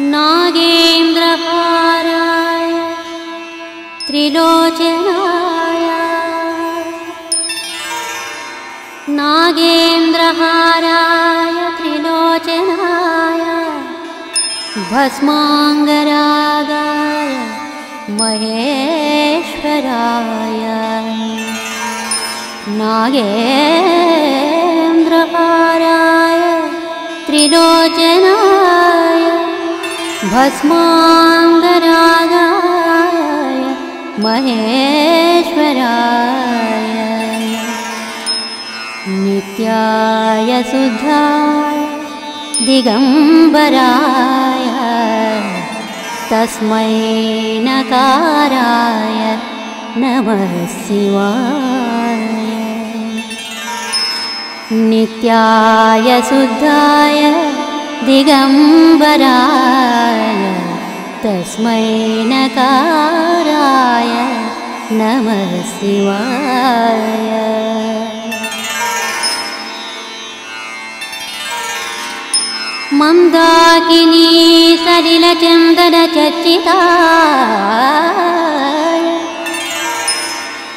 नागेन्द्रहाराय त्रिलोचनाय नागेन्द्रहाराय त्रिलोचनाय भस्माङ्गरागाय महेश्वराय नागेन्द्रहाराय त्रिलोचनाय भस्माङ्गरागाय महेश्वराय नित्याय शुद्धाय दिगम्बराय तस्मै नकाराय नमः शिवाय नित्याय शुद्धाय दिगम्बराय तस्मै नकाराय नमः शिवाय। मन्दाकिनी सलिलचन्दनचर्चिताय।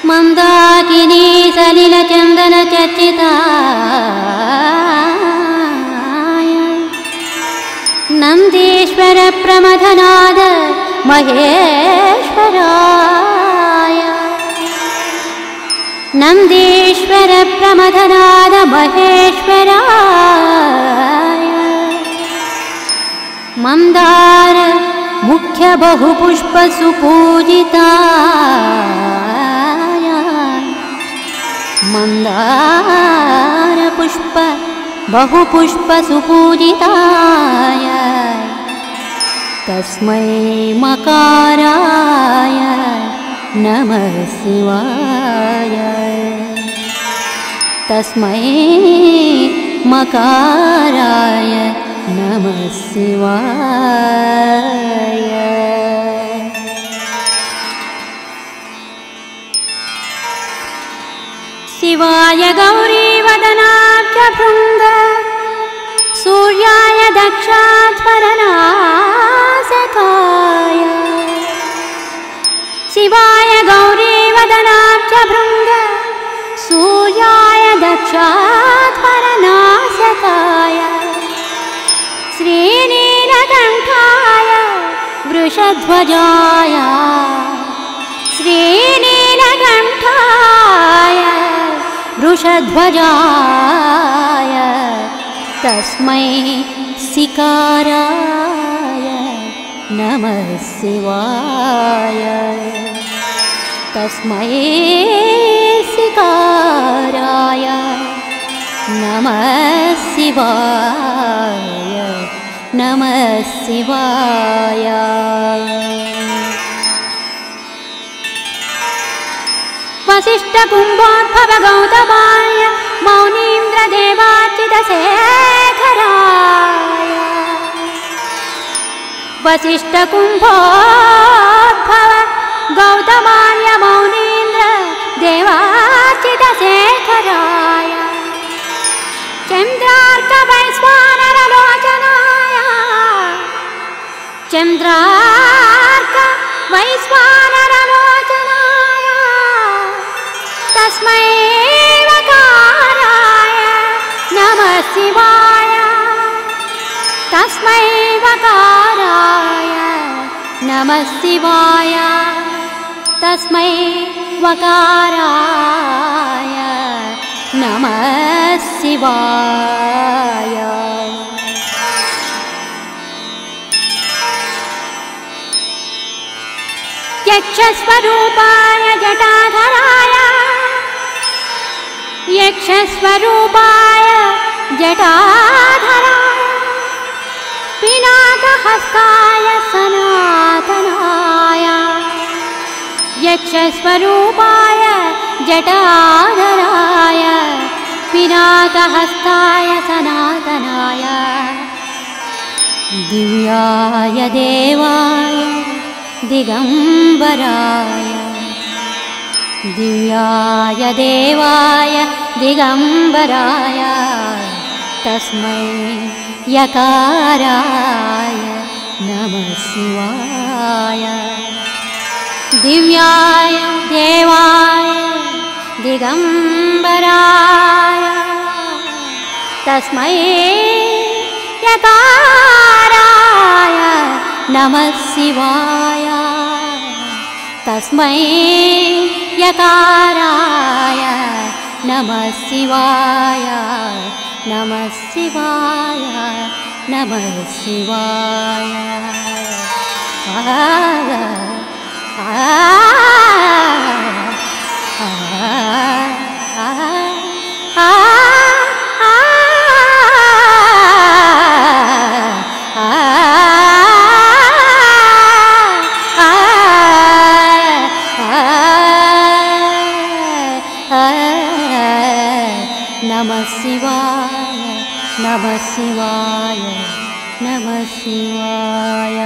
मन्दाकिनी सलिलचन्दनचर्चिताय नन्दीश्वरप्रमथनाद महेश्वराय। नन्दीश्वरप्रमथनाद महेश्वराय। मन्दार मुख्यबहुपुष्पसुपूजिताय मन्दारपुष्प बहुपुष्पसुपूजिताय तस्मै मकाराय नमः शिवाय। तस्मै मकाराय नमः शिवाय। शिवाय गौरीवदनाख्यभृङ्ग सूर्याय वृषध्वजाय श्रीनीलकण्ठाय वृषध्वजाय तस्मै सिकाराय नमः शिवाय तस्मै सिकाराय नमः शिवाय नमः शिवाय। वसिष्ठकुम्भोद्भवगौतमाय मौनीन्द्रदेवार्चितशेखराय। वसिष्ठकुम्भोद्भव गौतमाय मौनीन्द्र चन्द्रार्क वैश्वानरलोचनाय तस्मै वकाराय नमः शिवाय। तस्मै वकाराय नमः शिवाय। तस्मै वकाराय नमः शिवाय। यक्षस्वरूपाय सनातनाय। यक्षस्वरूपाय जटाधराय। पिनाकहस्ताय सनातनाय। दिव्याय देवाय दिगम्बराय। दिव्याय देवाय दिगम्बराय। तस्मै यकाराय नमः शिवाय। दिव्याय देवाय दिगम्बराय। तस्मै यकाराय नमः शिवाय तस्मै यकाराय नमः शिवाय नमः शिवाय नमः शिवाय आ नमः शिवाय नमः शिवाय।